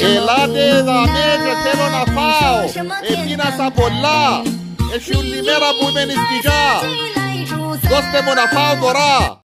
Ελάτε εδώ και θέλω να φάω Επίνασα πολλά. Έχει όλη μέρα που είμαι νηστικά. Δώστε μου να φάω τώρα.